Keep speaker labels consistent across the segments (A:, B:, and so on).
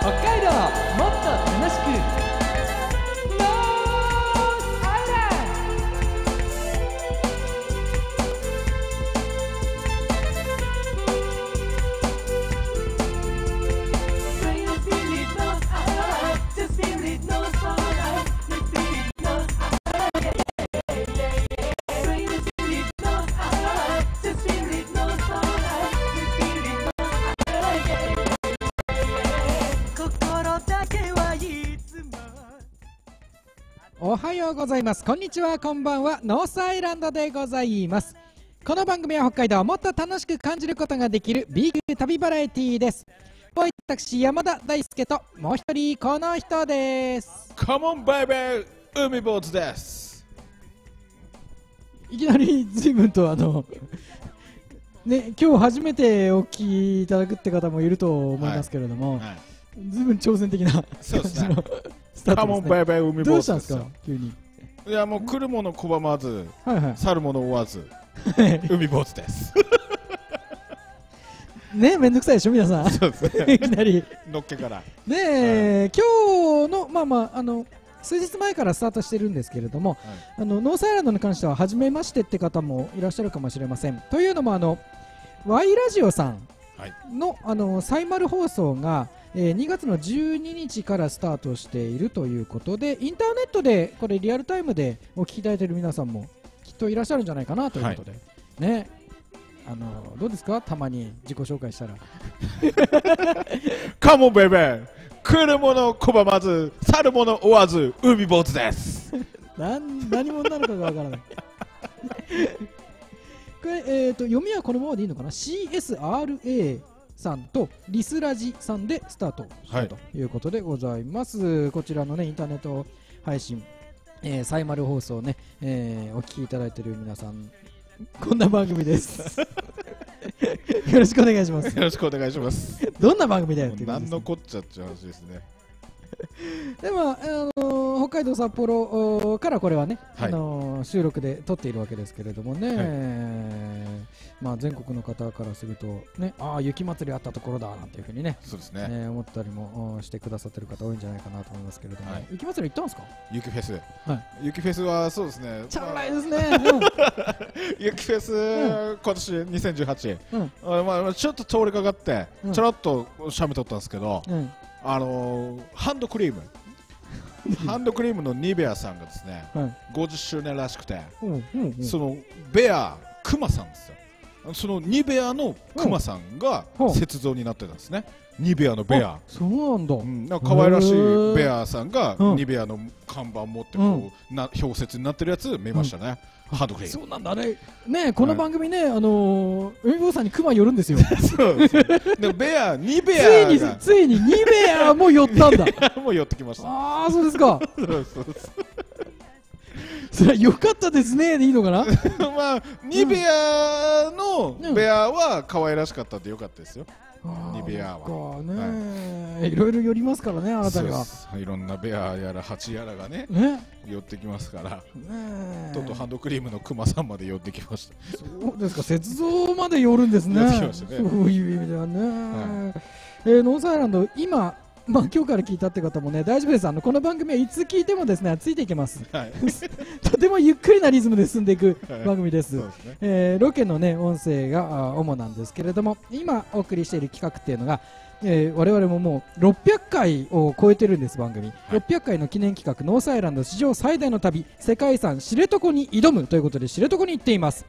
A: 北海道もっと楽しくおはようございます。こんにちは。こんばんは。ノースアイランドでございます。この番組は北海道をもっと楽しく感じることができる B 級旅バラエティーです。私山田大輔ともう一人この人です。
B: カモンバイバイ海坊主です。
A: いきなり随分とあの ね今日初めてお聞きいただくって方もいると思いますけれども、
B: はい。
A: 随分挑戦的な
B: そうですね
A: スター
B: カモンバイバイ海
A: ど
B: 坊
A: うしたんですか？急に。
B: いやもう来るもの拒まず
A: はいはい。
B: 去るもの追わず海坊主です。
A: ねめんどくさいでしょ皆さん。
B: そうですね。
A: いきなり。
B: のっけから。
A: で、えー今日のまあまああの数日前からスタートしてるんですけれども、あのノースアイランドに関しては初めましてって方もいらっしゃるかもしれません。というのもあの Y ラジオさん
B: はい。
A: の,、あのサイマル放送が、えー2月の12日からスタートしているということでインターネットでこれリアルタイムでお聞きいただいている皆さんもきっといらっしゃるんじゃないかなということで、ね。あのどうですか？たまに自己紹介したら。
B: カモンバイバイ来るもの拒まず去るもの追わず海坊主です。
A: なん何者なのかがわからない。これ、えー、と読みはこのままでいいのかな？CSRA さんとリスラジさんでスタートした
B: はい
A: ということでございます、こちらのねインターネット配信、えーサイマル放送ね、えーお聞きいただいている皆さんこんな番組です。よろしくお願いします。
B: よろしくお願いします。
A: どんな番組だよって
B: 何のこっちゃっていう話ですね。
A: でも、あのー北海道札幌からこれはね、
B: はい。
A: あのー収録で撮っているわけですけれどもね、
B: はい
A: まあ、全国の方からすると、ね、ああ雪祭りあったところだなんていうふうにね
B: そうですね。
A: ね思ったりもおしてくださってる方多いんじゃないかなと思いますけれども、
B: はい。
A: 雪祭り行ったんですか？
B: 雪フェス。
A: はい。
B: 雪フェスはそうですね。
A: チャラ
B: まあ
A: いですね、
B: 雪フェス、今年2018、
A: うんうん。
B: あまあ、ちょっと通りかかって、
A: うん。
B: ちょろっと写メ撮ったんですけど、
A: うん。
B: あのーハンドクリーム。ハンドクリームのニベアさんがですね
A: はい。
B: 50周年らしくて、
A: うんうんうん。
B: そのベアクマさんですよそのニベアのクマさんが
A: う。ん
B: 雪像になってたんですね、ニベアのベア。
A: あそうなんだ、
B: うん、なんか可愛らしいベアさんが
A: うん。
B: ニベアの看板持ってこう、な氷雪になってるやつ見ましたね、ハンドクリーム。
A: そうなんだ。あれねこの番組ね、あのー、海坊さんにクマ寄るんですよ。
B: そうそうでベアニベ
A: ついについにニベアも寄ったんだ。
B: もう寄ってきました。
A: ああそうですか。
B: そうそうそう
A: それは良かったですねでいいのかな？
B: まあニベア
A: うん。
B: のベアは可愛らしかったんでよかったですよ、ニベアは。
A: はね、い、ろいろ寄りますからねあなたには
B: そうです。いろんなベアやらハチやらがね
A: ね。
B: 寄ってきますから。
A: ね
B: とうとうハンドクリームのクマさんまで寄ってきました。
A: そうですか雪像まで寄るんですね。
B: 寄ってきましたね。
A: そういう意味ではね、
B: は
A: えーノースアイランド今まあ今日から聞いたって方もね大丈夫です。あのこの番組はいつ聞いてもですねついていけます。
B: はい。
A: とてもゆっくりなリズムで進んでいく
B: はい。
A: 番組です、
B: そうですね。
A: えーロケの、ね、音声があ主なんですけれども今お送りしている企画っていうのが、えー我々ももう600回を超えてるんです番組、
B: はい。
A: 600回の記念企画ノースアイランド史上最大の旅世界遺産知床に挑むということで知床に行っています、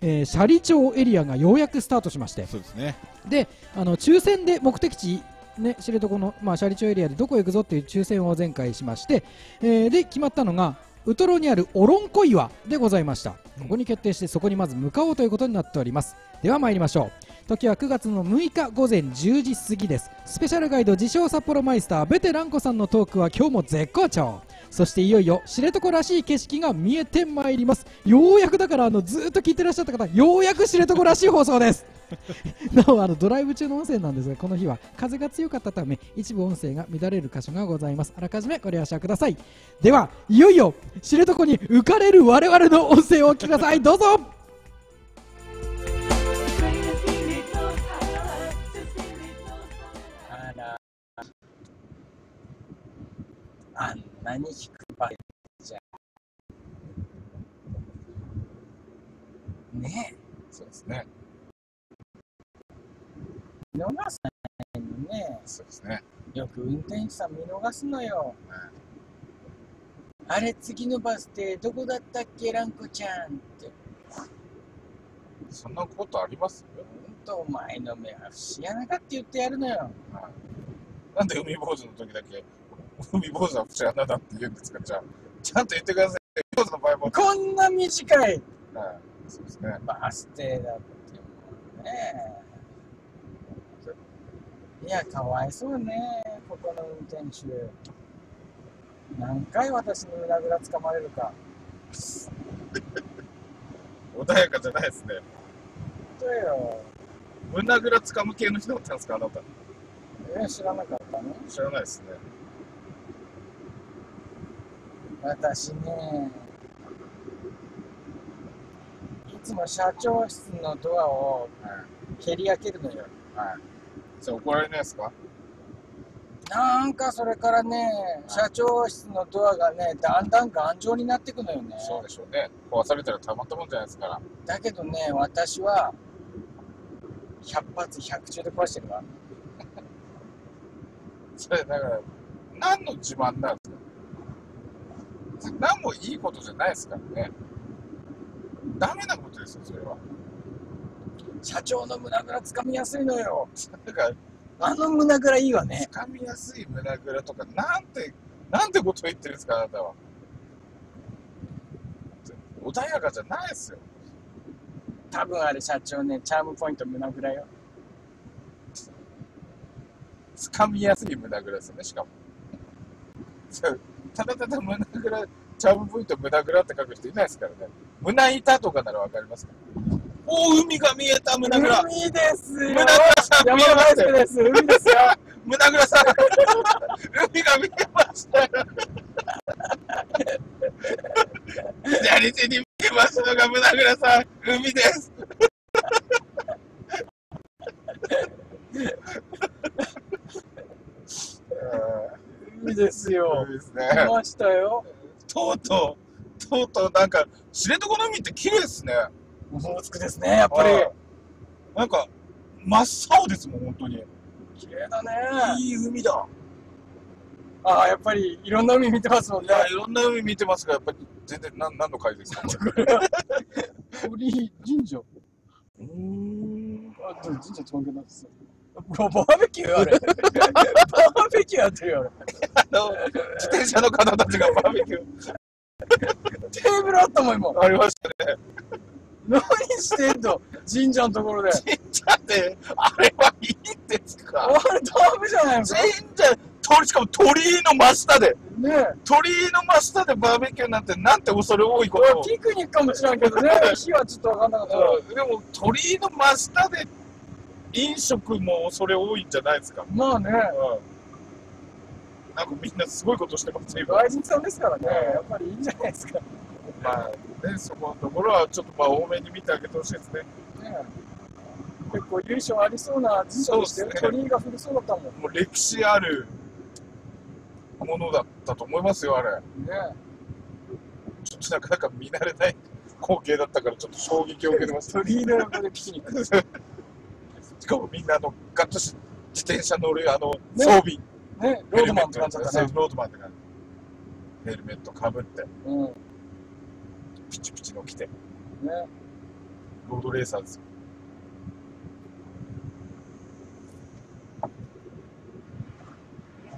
A: えー斜里町エリアがようやくスタートしまして。
B: そうですね。
A: であの抽選で目的地ね、知床の、まあ、斜里町エリアでどこへ行くぞっていう抽選を前回しまして、えーで決まったのがウトロにあるオロンコ岩でございました。ここに決定してそこにまず向かおうということになっております。では参りましょう。時は9月の6日午前10時過ぎです。スペシャルガイド自称札幌マイスターベテランコさんのトークは今日も絶好調そしていよいよ知床らしい景色が見えてまいります。ようやくだからあのずっと聞いてらっしゃった方ようやく知床らしい放送です。なおあのドライブ中の音声なんですがこの日は風が強かったため一部音声が乱れる箇所がございます。あらかじめご了承ください。ではいよいよ知床に浮かれる我々の音声をお聞きください。どうぞ。
C: あん何引くばっじゃ。ね
B: そうですね。
C: え、見逃さないのね。
B: そうですね。
C: よく運転手さん見逃すのよ。
B: はい
C: あれ、次のバス停どこだったっけ、ランコちゃんって。
B: そんなことあります？
C: ほんと、お前の目は節穴かって言ってやるのよ。
B: なんで海坊主の時だけ、海坊主は節穴だって言うんですかじゃあ、ちゃんと言ってください。海坊主の場合も。
C: こんな短い
B: はい。そうですね。
C: バス停だってねいやかわいそうねここの運転手何回私に胸ぐらつかまれるか
B: 穏やかじゃないですね。
C: 本当よ
B: 胸ぐらつかむ系の人だったんですかあなた。
C: え知らなかったの
B: 知らないですね。
C: 私ねいつも社長室のドアを
B: はい。
C: 蹴り開けるのよ
B: はい。それ怒られないですか？
C: なんかそれからね社長室のドアがねだんだん頑丈になってくのよね
B: そうでしょうね。壊されたらたまったもんじゃないですから。
C: だけどね、私は100発100中で壊してるわ。
B: それだから、何の自慢なんですか？何もいいことじゃないですからね。ダメなことですよ、それは。
C: 社長の胸ぐらつかみやすいのよ。
B: だから、
C: あの胸ぐらいいわね。
B: 掴みやすい胸ぐらとか、なんて、なんてこと言ってるんですか、あなたは。穏やかじゃないですよ。
C: 多分あれ社長ね、チャームポイント胸ぐらよ。
B: 掴みやすい胸ぐらですよね、しかも。ただただ胸ぐら、チャームポイント胸ぐらって書く人いないですからね。胸板とかならわかりますか？おお、海が見えた、胸ぐら。
C: 海ですよ。
B: 胸ぐらさん見えましたよ。
C: です。海ですよ。
B: 胸ぐらさん、海が見えましたよ。左手に見えますのが胸ぐらさん、海です。
C: 海ですよ。
B: そうです
C: 来
B: ね。
C: ましたよ。
B: とうとう、とうとうなんか、知床の海って綺麗ですね。
C: オホーツクですね、やっぱり。
B: はいなんか、真っ青ですもん、本当に。
C: 綺麗だね。
B: いい海だ。
C: ああ、やっぱりいろんな海見てますもんね。
B: いや、いろんな海見てますが、やっぱり全然何何の回ですか、これ。
C: 鳥居神社。
B: うーん。
C: あ、神社つまんけなんですよ。バーベキューあれ。バーベキューやってるよ、
B: あの、自転車の方たちがバーベキュー
C: 俺。テーブルあったもん、今。
B: ありましたね。
C: 何してんの？神社のところで。
B: 神社で、あれはいいんですか？
C: あれダメじゃないの？
B: 神社、鳥しかも鳥居の真下で、
C: ねえ。
B: 鳥居の真下でバーベキューなんてなんて恐れ多いことを。
C: ピクニックかもしれんけどね。火はちょっとわかんなかった
B: でも鳥居の真下で飲食も恐れ多いんじゃないですか？
C: まあね。
B: うん。なんかみんなすごいことしてますよ、今。
C: 外人さんですからね。やっぱりいいんじゃないですか。ね
B: まあね、そこのところはちょっとまあ多めに見てあげてほしいですね。
C: え結構由緒ありそうな神社で鳥居が古そうだったもん。ね
B: もう歴史あるものだったと思いますよ、あれ。ちょっとなかなか見慣れない光景だったからちょっと衝撃を受けてました。
C: 鳥居の横でピクニック。
B: し かもみんなあの、ガッとし自転車乗るあの
C: ね
B: 装備。
C: ね、ロードマンって感じだったね。
B: ロードマンって感じ。ヘルメットかぶって、
C: うん。ね。
B: ピチピチの着て、ロードレーサーですよ。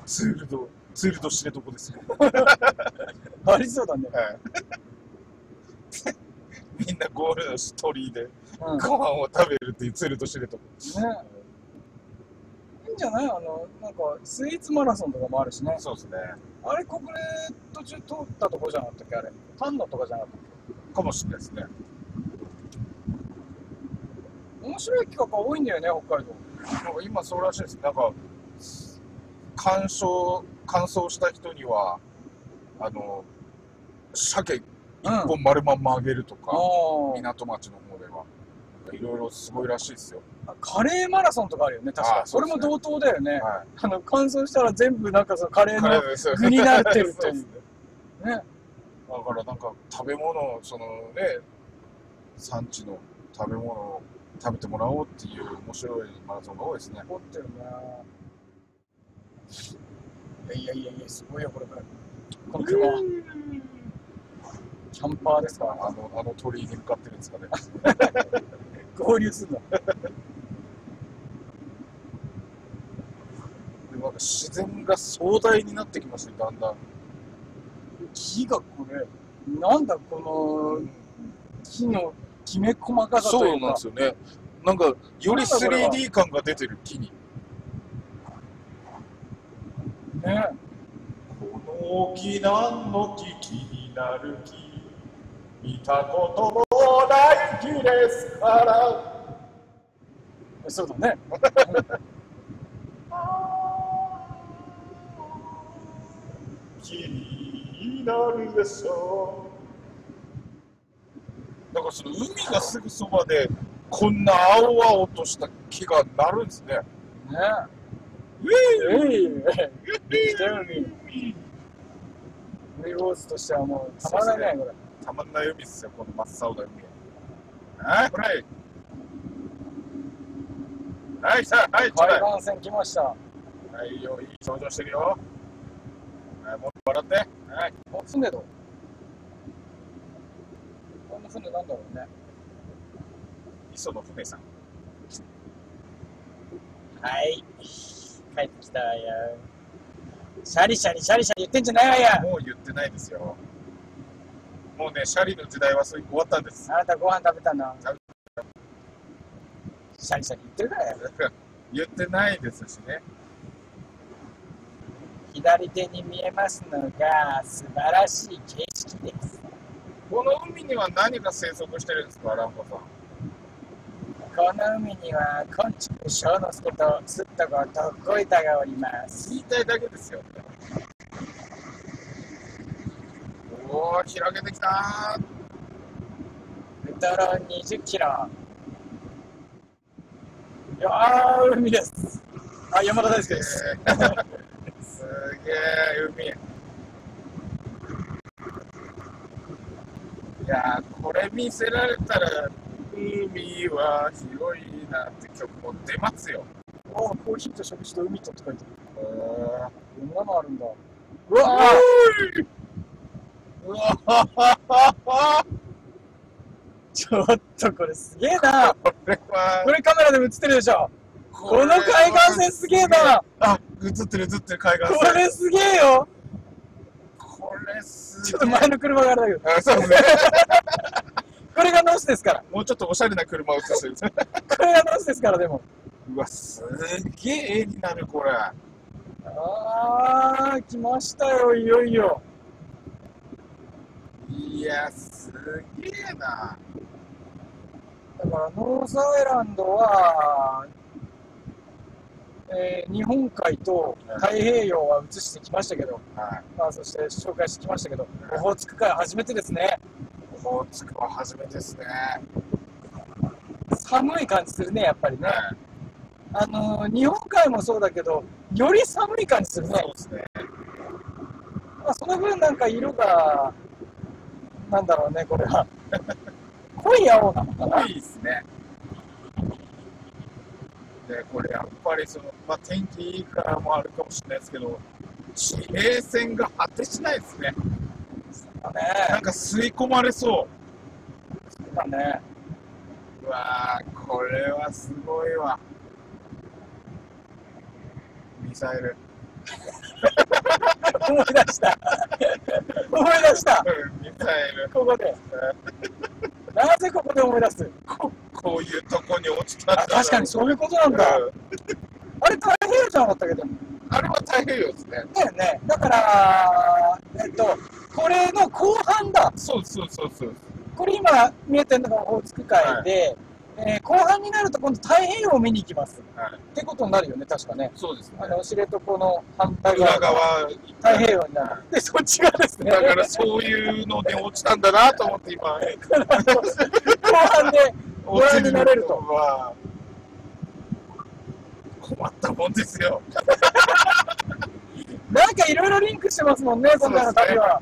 B: ツールド、ツールド知床ですよ。
C: ありそうだね。
B: はいみんなゴールの鳥居で
C: うん。ね。
B: ご飯を食べるっていうツールド知床。
C: いいんじゃない？あの、なんか、スイーツマラソンとかもあるしね。
B: そうですね。
C: あれ、ここで途中通ったとこじゃなかったっけ？あれ。丹野とかじゃなかったっ
B: かもしれないですね。
C: け面白い企画が多いんだよね、北海道。
B: なんか今そうらしいです。なんか、鑑賞、乾燥した人には、あの、鮭一本丸まんまあげるとか、
C: あ
B: 港町の方では。いろいろすごいらしいですよ。
C: カレーマラソンとかあるよね、確か。
B: あそね
C: れも同等だよね。
B: は
C: あの、乾燥したら全部なんかそのカレ
B: い。
C: ーの具になってるという
B: ね。
C: ね。
B: だからなんか食べ物、そのね、産地の食べ物を食べてもらおうっていう面白いマラソンが多いですね。
C: 怒ってるね。いやいやいやいや、すごいよ、これこれ。この車は。キャンパーですか
B: あの、あの鳥居に向かってるんですかね。
C: 合流すんだ。
B: でもなんか自然が壮大になってきましたね、だんだん。
C: 木がこれ、なんだこの木のきめ細かさと
B: そうなん
C: いうか。
B: ですよね。なんか、より
C: なんだこれは
B: 3D 感が出てる木に。
C: ね。
B: この木何の木気になる木見たこともない木ですから
C: そうだね。
B: 気になるでしょうだからその海がすぐそばでこんな青々とした木がなるんですね
C: ね。えい。北海。ウィゴーズとしてはもうたまらないね、これ。
B: たまんない海っすよこの真っ青な海はいほらいはいさあはい来た
C: 海岸線来ました。
B: はいよいい表情してるよはいもっと笑ってはい
C: お船だ。この船なんだろうね。
B: 磯の船さん
C: はい。帰ってきたわよ。シャリシャリシャリシャリ言ってんじゃないわよ。
B: もう言ってないですよもうねシャリの時代は終わったんです
C: あなたご飯食べたの？
B: 食
C: シャリシャリ言ってるからよ。
B: 言ってないですしね
C: 左手に見えますのが素晴らしい景色です。
B: この海には何が生息してるんですかランボさん
C: この海には昆虫小之助とすっとこどっこいたがおります。
B: 言いたいだけですよおお開けてきた
C: ウトロ20キロ。いやー、海です。あ、山田大輔です。
B: すげえ海いやーこれ見せられたら海は広いなって曲も出ますよ
C: おーコーヒーと食事と海ととか言って
B: うわ
C: こんなのあるんだ。
B: うわーう わ
C: ちょっとこれすげえな。
B: これは
C: これカメラでも映ってるでしょ。
B: こ
C: この海岸線すげえな。
B: あ映ってる映ってる海岸線
C: これすげえよ。
B: これす
C: ちょっと前の車があれだけど。
B: あそうですね
C: これがノースですから。
B: もうちょっとおしゃれな車を映してる
C: これがノースですから、でも。
B: うわすげえ絵になるこれ
C: あー、来ましたよ、いよいよ。
B: いやすげえな
C: だから、ノースアイランドは、えー日本海と太平洋は映してきましたけど、
B: はい
C: まあ、そして紹介してきましたけど、オホーツク海初めてですね。
B: オホーツクは初めてですね
C: 寒い感じするね、やっぱりね。
B: はい
C: あのー日本海もそうだけど、より寒い感じするね
B: そう。ですね
C: まあ、その分なんか色が、なんだろうね、これは。濃い青なのかな？
B: いいですねでこれやっぱりその、まあ、天気いいからもあるかもしれないですけど地平線が果てしないですね
C: だね。
B: なんか吸い込まれそ
C: だね。
B: ううわーこれはすごいわミサイル
C: 思い出した。思い出した。
B: うんミサイル
C: ここで。なぜここで思い出す？
B: ここういうとこに落ちたんだ
C: あ確かにそういうことなんだ。
B: うん
C: あれ太平洋じゃなかったけ？ど。
B: あれは太平洋ですね
C: だよね。だから、えっと、これの後半だ。
B: そうそうそうそう
C: これ今見えてるのがオホーツク海で、えー後半になると今度太平洋を見に行きます。
B: はい
C: ってことになるよね、確かね。
B: そうですね
C: あの、知床の反対
B: 裏
C: 側が
B: 側
C: 太平洋になる。で、そっちがですね、
B: だからそういうので落ちたんだなと思って今
C: 後半で、ご覧になれると。
B: は困ったもんですよ。
C: なんかいろいろリンクしてますもんね、今回の旅は。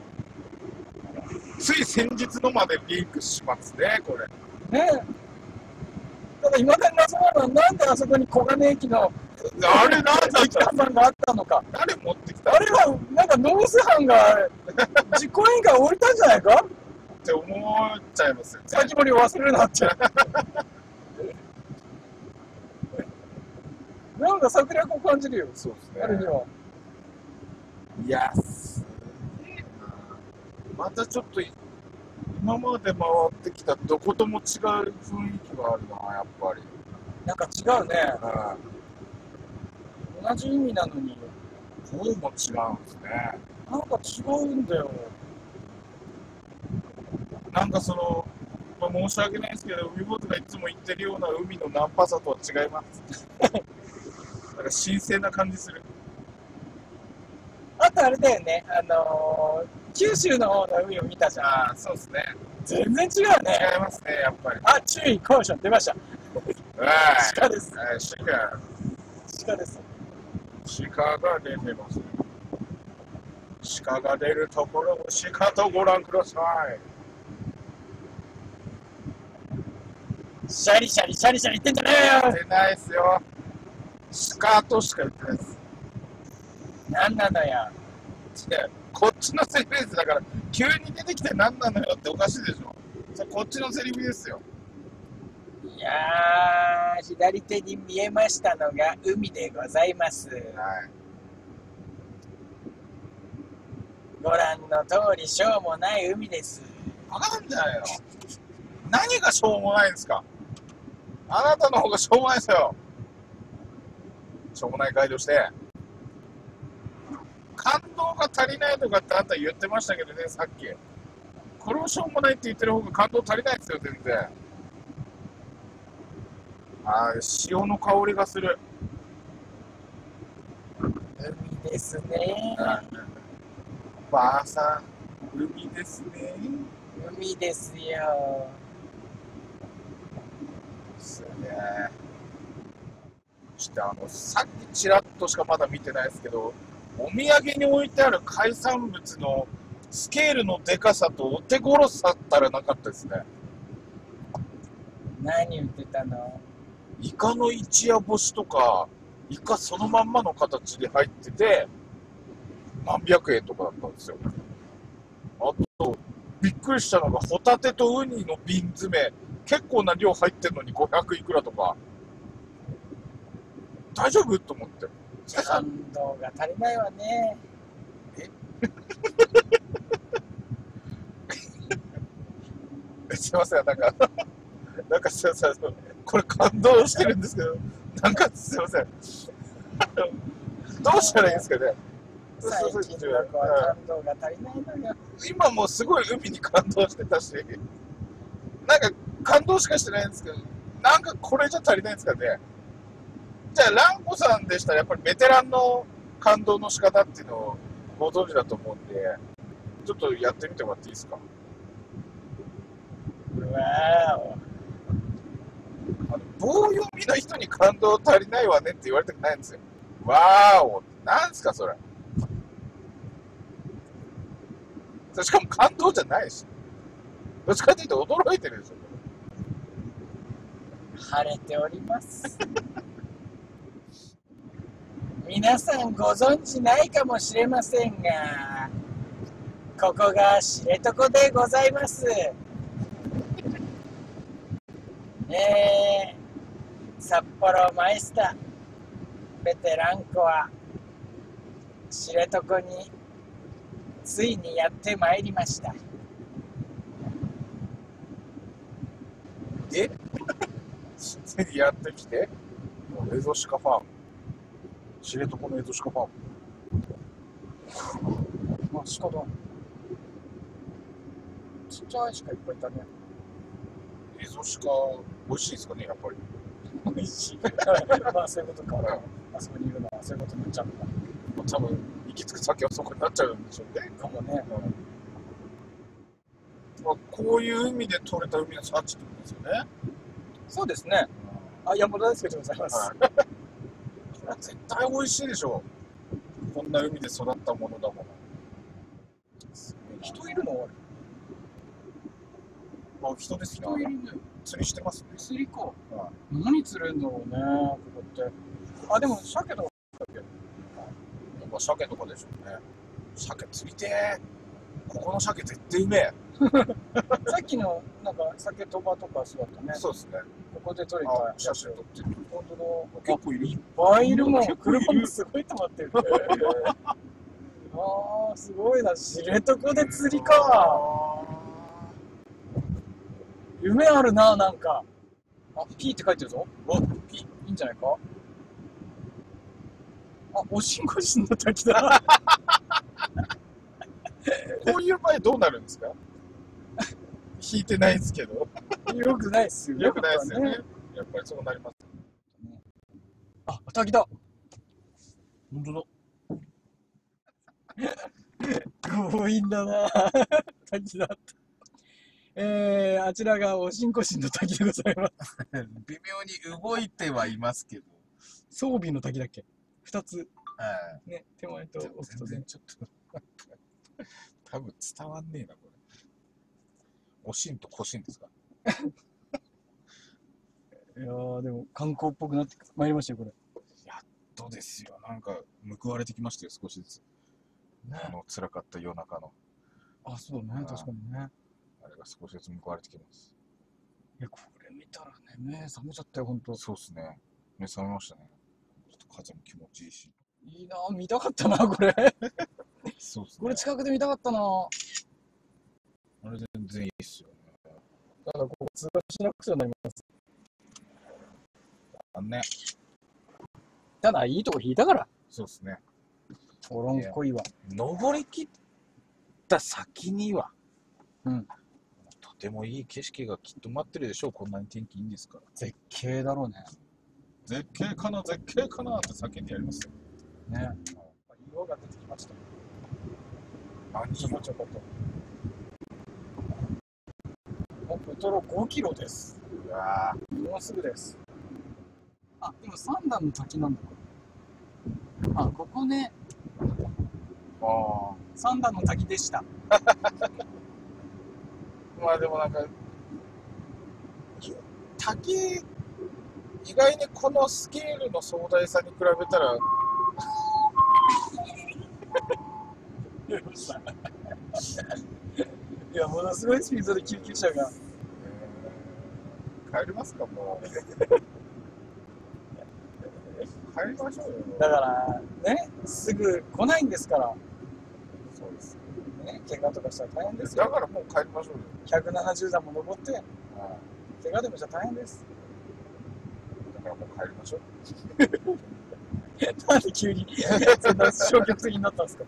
B: つい先日のまでリンクしますね、これ。
C: ねただ、いまだに謎なのは、なんであそこに小金駅の
B: あれなんだ
C: 石看板があったのか。
B: 誰持ってきた？
C: あれは、なんかノース班が実行委員会降りたんじゃないか？
B: って思っちゃいますよね。
C: 先堀を忘れるなって。なんか策略を感じるよ、
B: そうです
C: あれには。
B: いや、すげえな。またちょっと、今まで回ってきたどことも違う雰囲気があるな、やっぱり。
C: なんか違うね。
B: う
C: 同じ意味なのに、
B: ん。こうも違うんですね。
C: なんか違うんだよ。
B: なんかその、まあ、申し訳ないですけど、海ボートがいつも言ってるような海のナンパさとは違います。なんか神聖な感じする。
C: あとあれだよね、あのー、九州の方の海を見たじゃん。
B: ああ、そうですね。
C: 全然違うね。
B: 違いますね、やっぱり。
C: あ、注意、コーション出ました。
B: はい。
C: 鹿です。
B: はい、鹿。
C: 鹿です。
B: 鹿が出てます。鹿が出るところを鹿とご覧ください。
C: シャリシャリシャリシャリ言ってんじゃねえよ
B: 出ないですよ。鹿としか言ってないです。
C: なんなのよ。
B: いやこっちのセリフですだから、急に出てきて何なのよっておかしいでしょ。それこっちのセリフですよ。
C: いやー、左手に見えましたのが海でございます。
B: はい。
C: ご覧の通り、しょうもない海です。
B: バカなんだよ。何がしょうもないんですかあなたの方がしょうもないですよ。しょうもないガイドして。感動が足りないとかってあんた言ってましたけどね、さっき。これをしょうもないって言ってる方が感動足りないですよ、全然。あー潮の香りがする。
C: 海ですね。
B: ばあさん、海ですね。
C: 海ですよ。
B: ですよね。そしてあの、さっきちらっとしかまだ見てないですけど、お土産に置いてある海産物のスケールのでかさとお手頃さったらなかったですね。
C: 何言ってたの？
B: イカの一夜干しとか、イカそのまんまの形で入ってて、何百円とかだったんですよ。あと、びっくりしたのが、ホタテとウニの瓶詰め、結構な量入ってるのに500いくらとか、大丈夫？と思って。
C: 感動が足りないわね。
B: え？すいません、なんか、なんかすいません、これ感動してるんですけど、なんかすいません。どうしたらいいんですかね？
C: 最近の子は感動が足りないのよ。
B: 今もすごい海に感動してたし、なんか感動しかしてないんですけど、なんかこれじゃ足りないんですかね？じゃあ、ランコさんでしたらやっぱりベテランの感動の仕方っていうのをご存知だと思うんで、ちょっとやってみてもらっていいですか？
C: わーお。
B: あの棒読みの人に感動足りないわねって言われたくないんですよ。わーおなんすかそれ。それしかも感動じゃないし。どっちかっていうと驚いてるでしょ。
C: 晴れております。皆さんご存知ないかもしれませんが、ここが知床でございます。えー、札幌マイスター、ベテランコは、知床についにやってまいりました。
B: え？やってきて、エゾシカファーム。知床のエゾシカファーム。
C: まあ、鹿だ。ちっちゃい鹿いっぱいいたね。
B: エゾシカ、美味しいですかね、やっぱり。
C: 美味しい。まあ、そういうことか。あそこにいるのはそういうことになっちゃうんだ。
B: 多分、行き着く先はそこになっちゃうんでしょうね。
C: かもね。
B: まあ、こういう海で取れた海の幸ってことですよね。
C: そうですね。あ、山田大輔でございます。
B: はい絶対美味しいでしょ。こんな海で育ったものだもの。
C: 人いるの？
B: あ人ですね。
C: 人いるね。
B: 釣りしてますね。
C: 釣りか。
B: は
C: 何釣れんだろうね、ここって。あ、でも鮭とか。
B: やっぱ鮭とかでしょうね。鮭釣りてーここの鮭絶対うめえ。
C: さっきの、なんか、鮭とばとかそうだったね。
B: そうですね
C: ここで取れた。
B: 写真撮ってる
C: 本当だ。
B: 結構いる
C: いっぱいいるもん。車もすごい止まってる。ああ、すごいな。知床で釣りか。夢あるな、なんか。あ、P って書いてるぞ。お、P、いいんじゃないかあ、おしんこしんの滝だ。
B: こういう場合どうなるんですか？引いてないですけど
C: よくないっすよ。
B: よくないですよね。やっぱりそうなります
C: あ、滝だ。
B: 本当だ
C: 強引だな。滝だった。えー、あちらがおしんこしんの滝でございます。
B: 微妙に動いてはいますけど
C: 装備の滝だっけ？二つ。
B: は
C: ね、手前と
B: い
C: 奥とね
B: 全然。ちょっと多分伝わんねえなこれおしんとこしんですか？
C: いやー、でも観光っぽくなってまいりましたよ、これ。
B: どうですよ。なんか報われてきましたよ少しずつ。この辛かった夜中の。
C: あ、そうだね、確かにね。
B: あれが少しずつ報われてきます。
C: いや、これ見たらね、目覚めちゃったよ、ほんと。
B: そうですね。目覚めましたね。ちょっと風も気持ちいいし。
C: いいなぁ、見たかったな、これ。
B: そうですね。
C: これ近くで見たかったなぁ。
B: あれ全然いいっすよね
C: ただ、ここ通過しなくちゃなります。
B: あんね
C: ただ、いいとこ引いたから。
B: そうですね
C: おろんこいわ。
B: 登り切った先には、
C: うん
B: とてもいい景色がきっと待ってるでしょうこんなに天気いいんですから
C: 絶景だろうね。
B: 絶景かな絶景かなって叫んでやりますよ
C: ね。色が出てきました。
B: 何
C: ちょこちょこと。おウトロ5キロです。
B: うわ
C: もうすぐです。あ、でも三段の滝なんだ。あ、ここね、
B: ーあ
C: 三段の滝でした。
B: ー まあでもなんかい滝意外にこのスケールの壮大さに比べたら
C: いや、ものすごいスピードで救急車が。
B: えー帰りますかもう。帰りましょうよ。
C: だから、ね、すぐ来ないんですから。
B: そうです
C: ね、怪我とかしたら大変ですよ。
B: だからもう帰りましょうよ。
C: 170段も登って、
B: はい。
C: 怪我でもしたら大変です。
B: だからもう帰りましょう。
C: なんで急にそんな消極的になったんですか？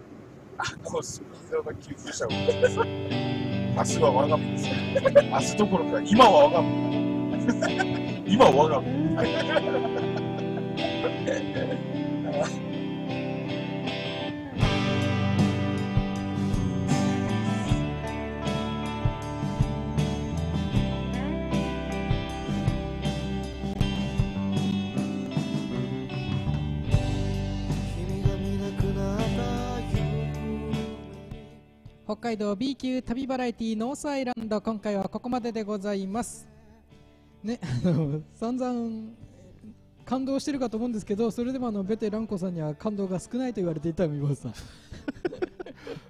B: あのスピードの救急車を。明日は我が身ですよ明日どころか今は我が身今は我が身
D: 君が見なくなった夢
A: 北海道 B 級旅バラエティーノースアイランド今回はここまででございます。ねあの散々感動してるかと思うんですけどそれでもあのベテランコさんには感動が少ないと言われていたみぼさん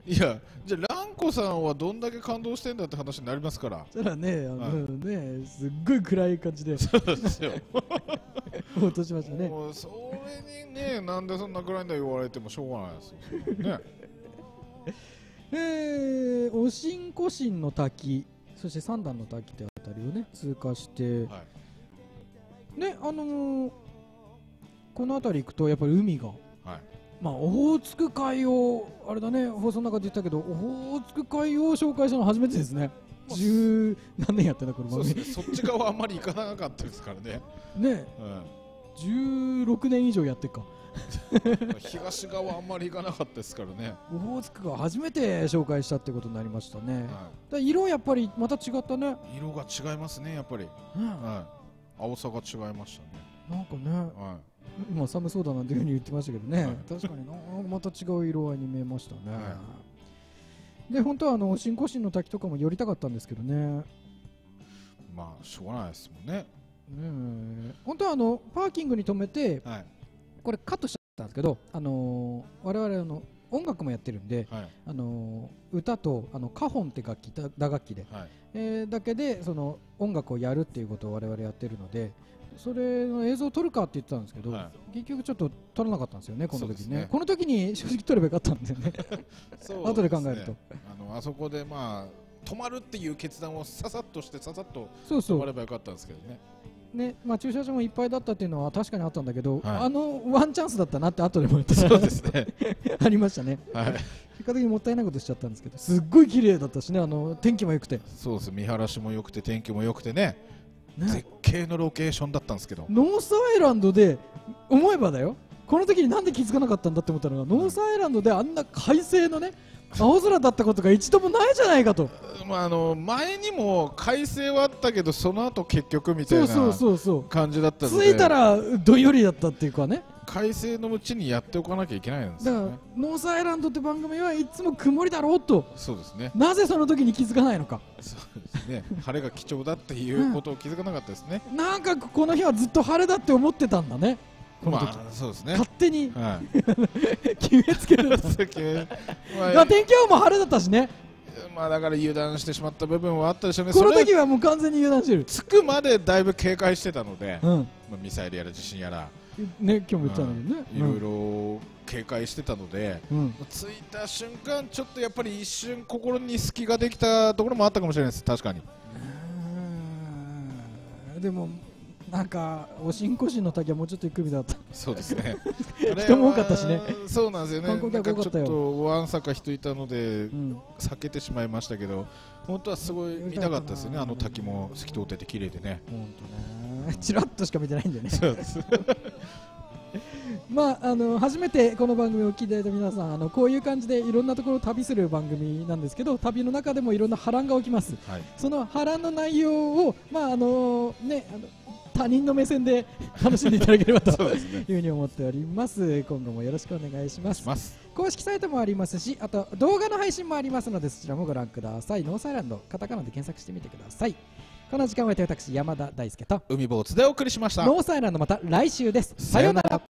E: いや、じゃあ、ランコさんはどんだけ感動してんだって話になりますから。
A: そしたらねあの、
E: はい
A: ねすっごい暗い感じで
E: そうですよ。
A: 落としましたね
E: もうそれにね、なんでそんな暗いんだ言われてもしょうがないですよ。ね。
A: えー、おしんこしんの滝そして三段の滝ってあたりをね通過して、
E: はい。
A: ねあのーこの辺り行くとやっぱり海が
E: はい。
A: まあ、オホーツク海を、あれだね、放送の中で言ったけど、オホーツク海を紹介したの初めてですね。十何年やってんだ、この番組。
E: ね。そっち側あんまり行かなかったですからね。
A: ね、
E: うん。
A: 16年以上やってっか。
E: 東側あんまり行かなかったですからね。
A: オホーツクが初めて紹介したってことになりましたね。
E: は
A: だ色やっぱりまた違ったね。
E: い。色が違いますね、やっぱり。
A: うん
E: は
B: 青さが違いましたね。
A: なんかね。
B: は
A: 今寒そうだなんていうふうに言ってましたけどね、
B: はい。
A: 確かにな。また違う色合いに見えましたね、
B: は
A: で本当はあの新古神の滝とかも寄りたかったんですけどね。ね
B: いまあしょうがないですもんね
A: え。本当はあのパーキングに止めて
B: はい
A: これカットしちゃったんですけど、あのー我々あの音楽もやってるんで、
B: はい。
A: あのー歌とあのカホンって楽器打打楽器で、
B: はい。
A: えーだけでその音楽をやるっていうことを我々やってるのでそれの映像を撮るかって言ってたんですけど、
B: は
A: 結局ちょっと撮らなかったんですよねこの時ね。
B: ね。
A: この時に正直撮ればよかったんですよね。
B: そう
A: 後で考えると。
B: あのあそこでまあ止まるっていう決断をささっとしてささっと
A: そうそう。
B: 止まればよかったんですけどね
A: ねまあ、駐車場もいっぱいだったっていうのは確かにあったんだけど、
B: はい。
A: あのワンチャンスだったなって後でも言って
B: そうですね。
A: ありましたね。
B: はい。
A: 結果的にもったいないことしちゃったんですけどすっごい綺麗だったしねあの天気も良くて、
B: そうです。見晴らしも良くて天気も良くてね。
A: ね。
B: 絶景のロケーションだったんですけど。
A: ノースアイランドで思えばだよ。この時になんで気づかなかったんだって思ったのがノースアイランドであんな快晴のね青空だったことが一度もないじゃないかと。
B: まあ、あの前にも快晴はあったけどその後結局みたいな感じだったので。
A: 着いたらどんよりだったっていうかね。
B: 快晴のうちにやっておかなきゃいけないんです
A: だからノースアイランドって番組はいつも曇りだろうと。
B: そうですね。
A: なぜその時に気づかないのか。
B: そうですね。晴れが貴重だっていうことを気づかなかったですね、
A: なんかこの日はずっと晴れだって思ってたんだね
B: まあそうですね。
A: 勝手に。
B: はい。
A: 決めつけるんだ
B: まあ
A: まあ天気予報も晴れだったしね。
B: まあだから油断してしまった部分はあったでしょうね。
A: この時はもう完全に油断してる。
B: 着くまでだいぶ警戒してたので、
A: うん。
B: まあ、ミサイルやら地震やら
A: ね今日も言ったんだけどね
B: いろいろ警戒してたので、
A: うん。うん
B: 着いた瞬間ちょっとやっぱり一瞬心に隙ができたところもあったかもしれないです。確かに。
A: でもなんかおしんこしんの滝はもうちょっとゆっくりだった。
B: そうですね。
A: 人も多かったしね。
B: そうなんですよね。
A: 観光客多かったよ
B: ちょっとわんさか人いたので
A: うん。
B: 避けてしまいましたけど本当はすごい見たかったですよね。あの滝も透き通ってて綺麗でね。
A: ほんとね。チラッとしか見てないんだよね。
B: そうです。
A: まああの初めてこの番組を聞いていた皆さんあのこういう感じでいろんなところを旅する番組なんですけど旅の中でもいろんな波乱が起きます。
B: はい。
A: その波乱の内容をまああのねあの他人の目線で楽しんでいただければと
B: ね
A: いうふうに思っております。今後もよろしくお願い
B: します。
A: 公式サイトもありますしあと動画の配信もありますのでそちらもご覧ください。ノースアイランドカタカナで検索してみてください。この時間は私山田大輔と
B: 海坊主でお送りしました。
A: ノースアイランドまた来週です。
B: さようなら